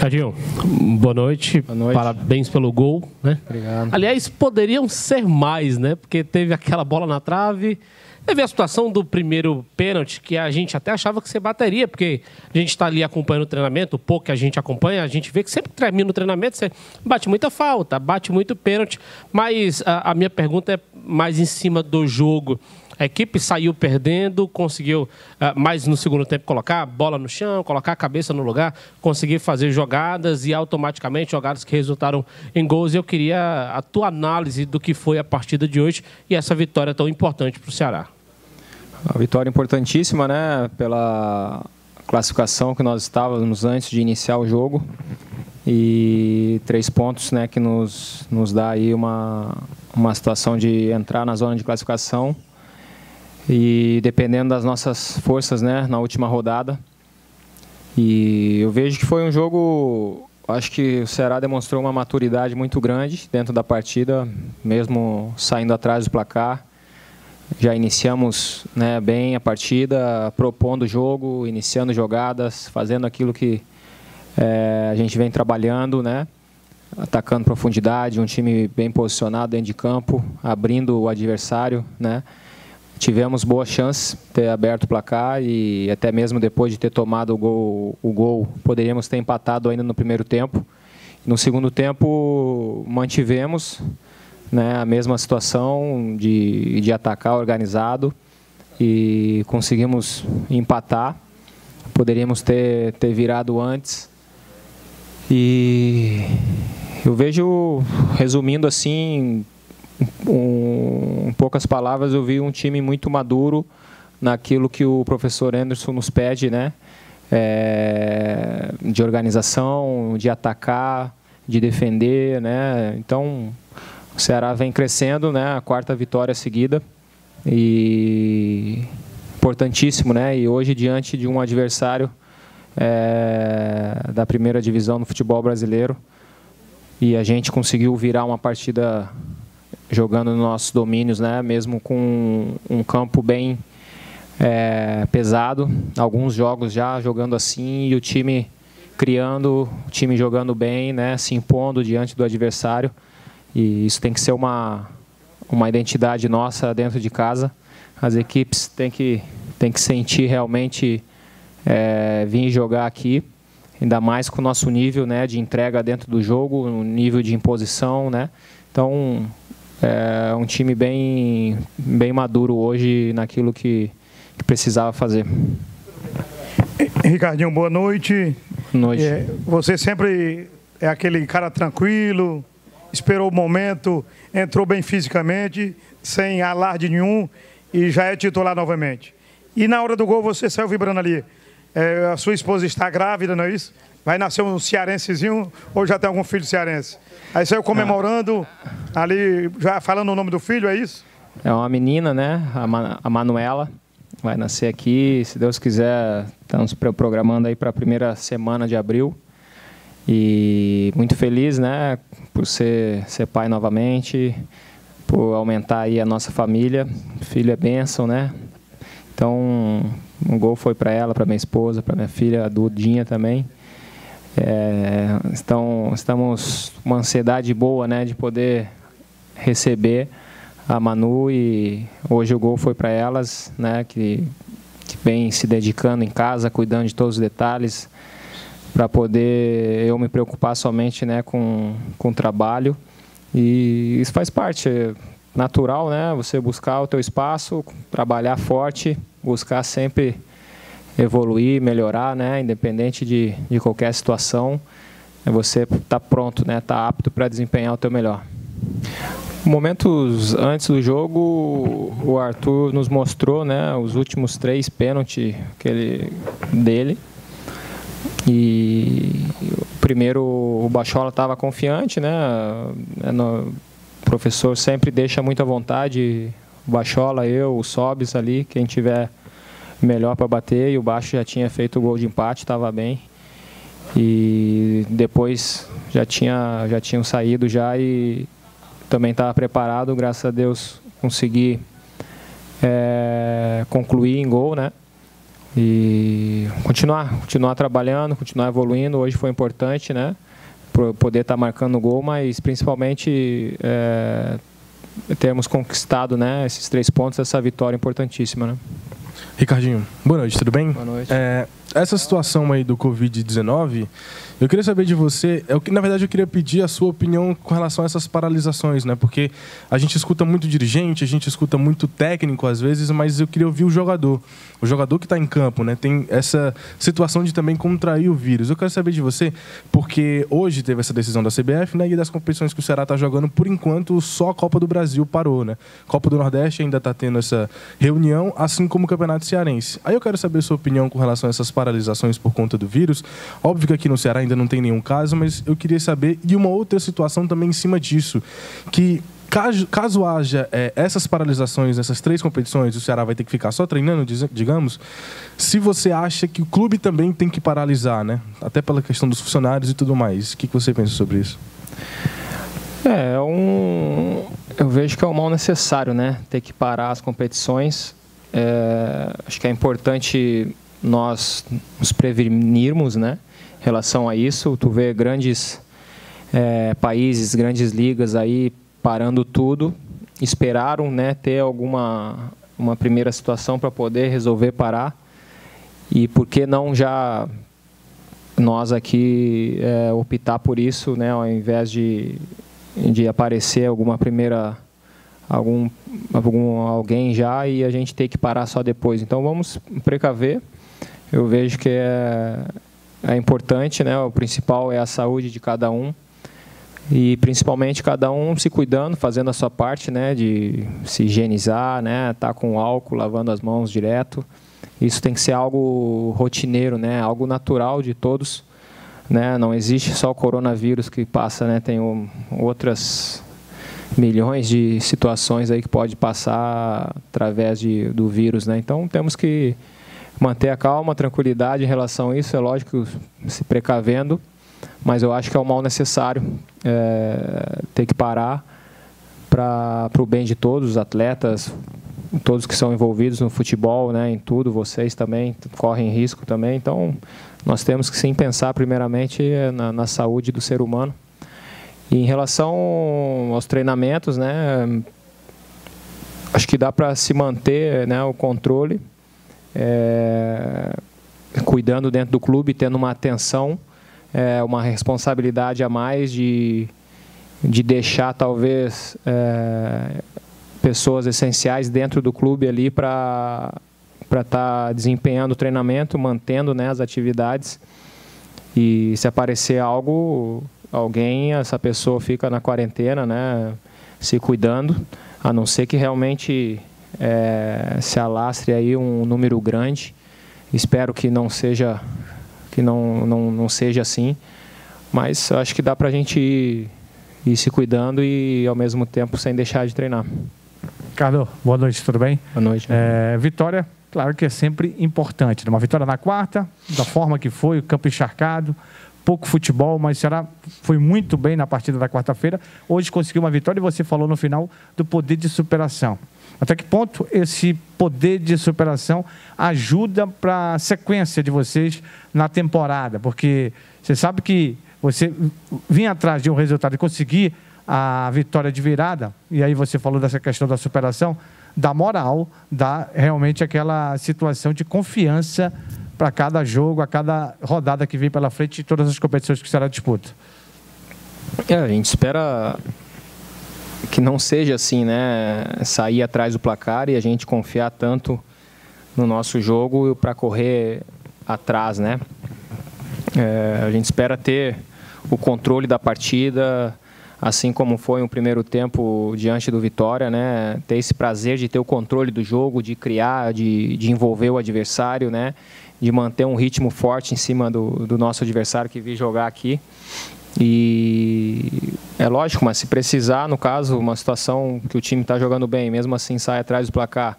Cadinho, boa noite. Boa noite. Parabéns pelo gol, né? Obrigado. Aliás, poderiam ser mais, né? Porque teve aquela bola na trave. Teve a situação do primeiro pênalti, que a gente até achava que você bateria, porque a gente está ali acompanhando o treinamento, o pouco que a gente acompanha, a gente vê que sempre que termina o treinamento, você bate muita falta, bate muito pênalti. Mas a, a minha pergunta é mais em cima do jogo. A equipe saiu perdendo, conseguiu, uh, mais no segundo tempo, colocar a bola no chão, colocar a cabeça no lugar, conseguir fazer jogadas e automaticamente jogadas que resultaram em gols. Eu queria a tua análise do que foi a partida de hoje e essa vitória tão importante para o Ceará. A vitória importantíssima, né? Pela classificação que nós estávamos antes de iniciar o jogo e três pontos, né? Que nos, nos dá aí uma, uma situação de entrar na zona de classificação e dependendo das nossas forças, né, na última rodada. E eu vejo que foi um jogo, acho que o Ceará demonstrou uma maturidade muito grande dentro da partida, mesmo saindo atrás do placar. Já iniciamos né, bem a partida, propondo o jogo, iniciando jogadas, fazendo aquilo que é, a gente vem trabalhando, né? atacando profundidade, um time bem posicionado dentro de campo, abrindo o adversário, né? Tivemos boa chance de ter aberto o placar e até mesmo depois de ter tomado o gol, o gol poderíamos ter empatado ainda no primeiro tempo. No segundo tempo, mantivemos né, a mesma situação de, de atacar organizado e conseguimos empatar. Poderíamos ter, ter virado antes. E eu vejo, resumindo assim, um, em poucas palavras, eu vi um time muito maduro naquilo que o professor Anderson nos pede, né? É, de organização, de atacar, de defender, né? Então, o Ceará vem crescendo, né? A quarta vitória seguida e importantíssimo, né? E hoje diante de um adversário é, da primeira divisão no futebol brasileiro e a gente conseguiu virar uma partida jogando nos nossos domínios, né? Mesmo com um campo bem é, pesado, alguns jogos já jogando assim e o time criando, o time jogando bem, né? Se impondo diante do adversário e isso tem que ser uma uma identidade nossa dentro de casa. As equipes têm que têm que sentir realmente é, vir jogar aqui ainda mais com o nosso nível né, de entrega dentro do jogo, o nível de imposição, né? Então, é um time bem, bem maduro hoje naquilo que, que precisava fazer. Ricardinho, boa noite. Boa noite. É, você sempre é aquele cara tranquilo, esperou o momento, entrou bem fisicamente, sem alarde nenhum e já é titular novamente. E na hora do gol você saiu vibrando ali. É, a sua esposa está grávida, não é isso? Vai nascer um cearensezinho ou já tem algum filho cearense? Aí saiu comemorando, ali, já falando o nome do filho, é isso? É uma menina, né? A, Manuela. Vai nascer aqui, se Deus quiser, estamos programando aí para a primeira semana de abril. E muito feliz, né? Por ser, ser pai novamente, por aumentar aí a nossa família. Filho é bênção, né? Então, um gol foi para ela, para minha esposa, para minha filha, a Dudinha também. É, então, estamos com uma ansiedade boa né, de poder receber a Manu e hoje o gol foi para elas, né, que, que vem se dedicando em casa, cuidando de todos os detalhes, para poder eu me preocupar somente né, com, com o trabalho. E isso faz parte, é natural, né? Você buscar o teu espaço, trabalhar forte, buscar sempre evoluir, melhorar, né? Independente de, de qualquer situação, você está pronto, né? Está apto para desempenhar o teu melhor. Momentos antes do jogo, o Arthur nos mostrou, né? Os últimos três pênaltis que ele dele e primeiro o Bachola estava confiante, né? É o professor sempre deixa muita vontade. O Bachola, eu, o Sobis ali, quem tiver melhor para bater e o Baixo já tinha feito o gol de empate, estava bem. E depois já tinha já tinham saído já e também estava preparado, graças a Deus consegui é, concluir em gol, né? E continuar, continuar trabalhando, continuar evoluindo. Hoje foi importante, né? Poder estar tá marcando o gol, mas principalmente é, termos conquistado, né? Esses três pontos, essa vitória importantíssima, né? Ricardinho, boa noite, tudo bem? Boa noite. É, essa situação aí do Covid-19 eu queria saber de você, eu, na verdade eu queria pedir a sua opinião com relação a essas paralisações, né? Porque a gente escuta muito dirigente, a gente escuta muito técnico às vezes, mas eu queria ouvir o jogador. O jogador que está em campo, né? Tem essa situação de também contrair o vírus. Eu quero saber de você, porque hoje teve essa decisão da CBF, né? E das competições que o Ceará está jogando, por enquanto, só a Copa do Brasil parou, né? Copa do Nordeste ainda está tendo essa reunião, assim como o Campeonato Cearense. Aí eu quero saber a sua opinião com relação a essas paralisações por conta do vírus. Óbvio que aqui no Ceará ainda não tem nenhum caso, mas eu queria saber, e uma outra situação também em cima disso, que caso, caso haja é, essas paralisações nessas três competições, o Ceará vai ter que ficar só treinando, digamos, se você acha que o clube também tem que paralisar, né? Até pela questão dos funcionários e tudo mais. O que você pensa sobre isso? É, é um, eu vejo que é um mal necessário, né? Ter que parar as competições. É, acho que é importante nós nos prevenirmos, né? Relação a isso, tu vê grandes é, países, grandes ligas aí parando tudo, esperaram, né, ter alguma uma primeira situação para poder resolver parar e por que não já nós aqui é, optar por isso, né, ao invés de de aparecer alguma primeira algum, algum alguém já e a gente ter que parar só depois. Então vamos precaver. Eu vejo que é, é importante, né? O principal é a saúde de cada um e principalmente cada um se cuidando, fazendo a sua parte, né? De se higienizar, né? Tá com álcool, lavando as mãos direto. Isso tem que ser algo rotineiro, né? Algo natural de todos, né? Não existe só o coronavírus que passa, né? Tem outras milhões de situações aí que pode passar através de, do vírus, né? Então temos que manter a calma, a tranquilidade em relação a isso, é lógico, se precavendo, mas eu acho que é um mal necessário é, ter que parar para o bem de todos os atletas, todos que são envolvidos no futebol, né, em tudo, vocês também correm risco também, então nós temos que sim pensar primeiramente na, na saúde do ser humano. E em relação aos treinamentos, né, acho que dá para se manter né, o controle é, cuidando dentro do clube, tendo uma atenção, é, uma responsabilidade a mais de, de deixar talvez é, pessoas essenciais dentro do clube ali para estar tá desempenhando o treinamento, mantendo né, as atividades. E se aparecer algo, alguém, essa pessoa fica na quarentena, né, se cuidando, a não ser que realmente é, se alastre aí um número grande. Espero que não seja que não, não, não seja assim, mas acho que dá para a gente ir, ir se cuidando e ao mesmo tempo sem deixar de treinar. Carlos, boa noite, tudo bem? Boa noite. É, vitória, claro que é sempre importante. Uma vitória na quarta, da forma que foi, o campo encharcado, pouco futebol, mas o Ceará foi muito bem na partida da quarta-feira. Hoje conseguiu uma vitória e você falou no final do poder de superação. Até que ponto esse poder de superação ajuda para a sequência de vocês na temporada? Porque você sabe que você vinha atrás de um resultado e conseguir a vitória de virada, e aí você falou dessa questão da superação, da moral, dá realmente aquela situação de confiança para cada jogo, a cada rodada que vem pela frente e todas as competições que será disputa. É, a gente espera que não seja assim, né? Sair atrás do placar e a gente confiar tanto no nosso jogo para correr atrás, né? É, a gente espera ter o controle da partida, assim como foi um primeiro tempo diante do Vitória, né? Ter esse prazer de ter o controle do jogo, de criar, de, de envolver o adversário, né? De manter um ritmo forte em cima do, do nosso adversário que vi jogar aqui. E é lógico, mas se precisar, no caso, uma situação que o time está jogando bem, mesmo assim sai atrás do placar,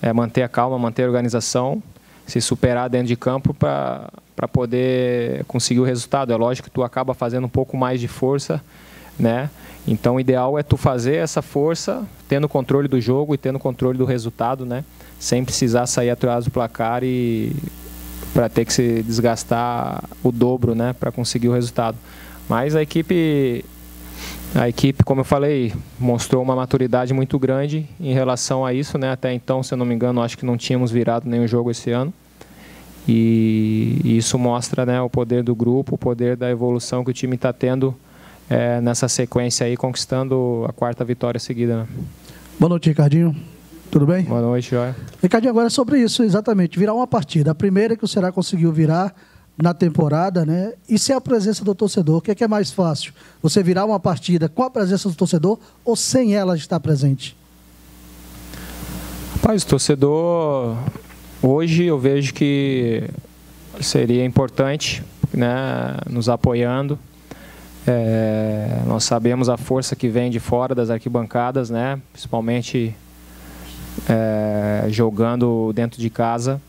é manter a calma, manter a organização, se superar dentro de campo para poder conseguir o resultado. É lógico que tu acaba fazendo um pouco mais de força, né? Então o ideal é tu fazer essa força tendo controle do jogo e tendo controle do resultado, né? Sem precisar sair atrás do placar e para ter que se desgastar o dobro, né, para conseguir o resultado. Mas a equipe a equipe, como eu falei, mostrou uma maturidade muito grande em relação a isso, né? Até então, se eu não me engano, acho que não tínhamos virado nenhum jogo esse ano. E isso mostra né, o poder do grupo, o poder da evolução que o time está tendo é, nessa sequência aí, conquistando a quarta vitória seguida. Né? Boa noite, Ricardinho. Tudo bem? Boa noite, Joia. Ricardinho, agora é sobre isso, exatamente. Virar uma partida. A primeira que o Ceará conseguiu virar na temporada, né? E sem a presença do torcedor, o que é, que é mais fácil? Você virar uma partida com a presença do torcedor ou sem ela estar presente? Rapaz, o torcedor, hoje eu vejo que seria importante, né? Nos apoiando. É, nós sabemos a força que vem de fora das arquibancadas, né? Principalmente é, jogando dentro de casa.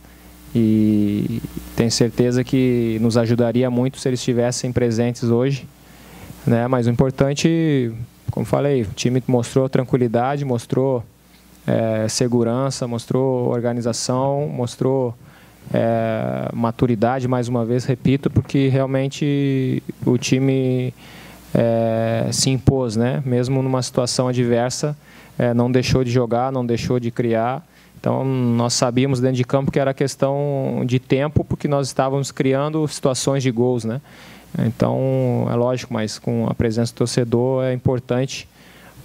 E tenho certeza que nos ajudaria muito se eles estivessem presentes hoje. Né? Mas o importante, como falei, o time mostrou tranquilidade, mostrou é, segurança, mostrou organização, mostrou é, maturidade, mais uma vez, repito, porque realmente o time é, se impôs, né? mesmo numa situação adversa, é, não deixou de jogar, não deixou de criar. Então, nós sabíamos dentro de campo que era questão de tempo, porque nós estávamos criando situações de gols, né? Então, é lógico, mas com a presença do torcedor é importante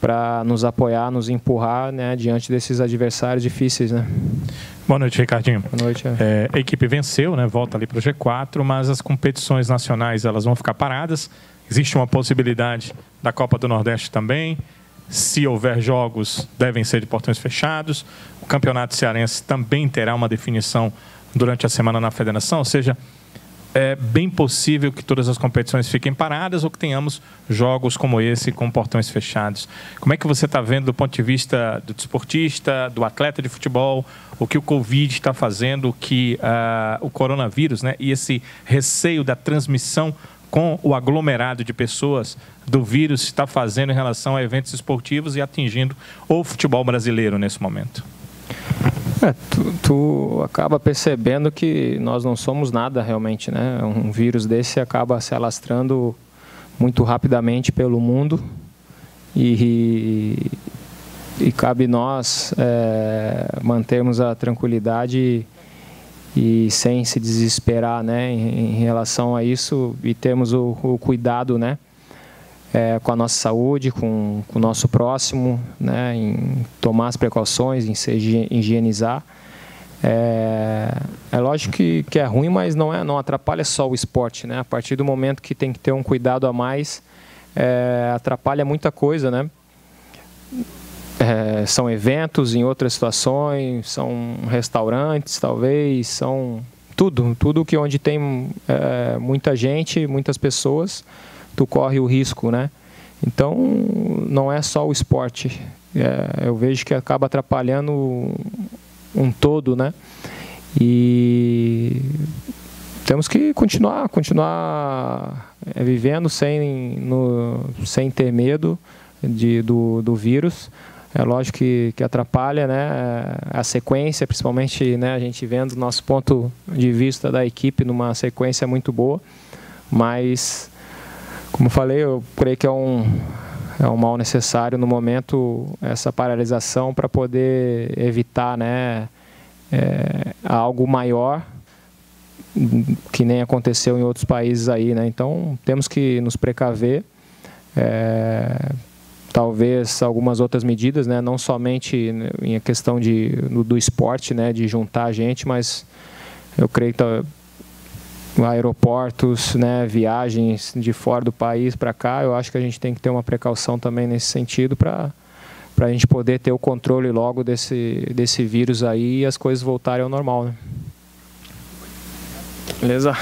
para nos apoiar, nos empurrar né, diante desses adversários difíceis, né? Boa noite, Ricardinho. Boa noite. É. É, a equipe venceu, né? Volta ali para o G4, mas as competições nacionais elas vão ficar paradas. Existe uma possibilidade da Copa do Nordeste também. Se houver jogos, devem ser de portões fechados. O campeonato cearense também terá uma definição durante a semana na federação, ou seja, é bem possível que todas as competições fiquem paradas ou que tenhamos jogos como esse com portões fechados. Como é que você está vendo do ponto de vista do desportista, do atleta de futebol, o que o Covid está fazendo, o que uh, o coronavírus né, e esse receio da transmissão com o aglomerado de pessoas do vírus está fazendo em relação a eventos esportivos e atingindo o futebol brasileiro nesse momento? É, tu, tu, acaba percebendo que nós não somos nada realmente, né? Um vírus desse acaba se alastrando muito rapidamente pelo mundo e, e, e cabe nós é, mantermos a tranquilidade e sem se desesperar né, em, relação a isso e termos o, o cuidado né, é, com a nossa saúde, com, com o nosso próximo, né, em tomar as precauções, em se higienizar. É, é lógico que, que é ruim, mas não, é, não atrapalha só o esporte. Né? A partir do momento que tem que ter um cuidado a mais, é, atrapalha muita coisa, né? É, são eventos em outras situações, são restaurantes, talvez, são tudo, tudo que onde tem é, muita gente, muitas pessoas, tu corre o risco, né? Então, não é só o esporte. É, eu vejo que acaba atrapalhando um todo, né? E temos que continuar, continuar é, vivendo sem, no, sem ter medo de, do, do vírus. É lógico que, que atrapalha né, a sequência, principalmente né, a gente vendo o nosso ponto de vista da equipe numa sequência muito boa. Mas, como falei, eu creio que é um, é um mal necessário no momento essa paralisação para poder evitar né, é, algo maior que nem aconteceu em outros países aí. Né? Então, temos que nos precaver. É, talvez algumas outras medidas, né, não somente em questão de, do, do esporte, né, de juntar a gente, mas eu creio que tá, aeroportos, né, viagens de fora do país para cá, eu acho que a gente tem que ter uma precaução também nesse sentido para para a gente poder ter o controle logo desse, desse vírus aí e as coisas voltarem ao normal. Né? Beleza?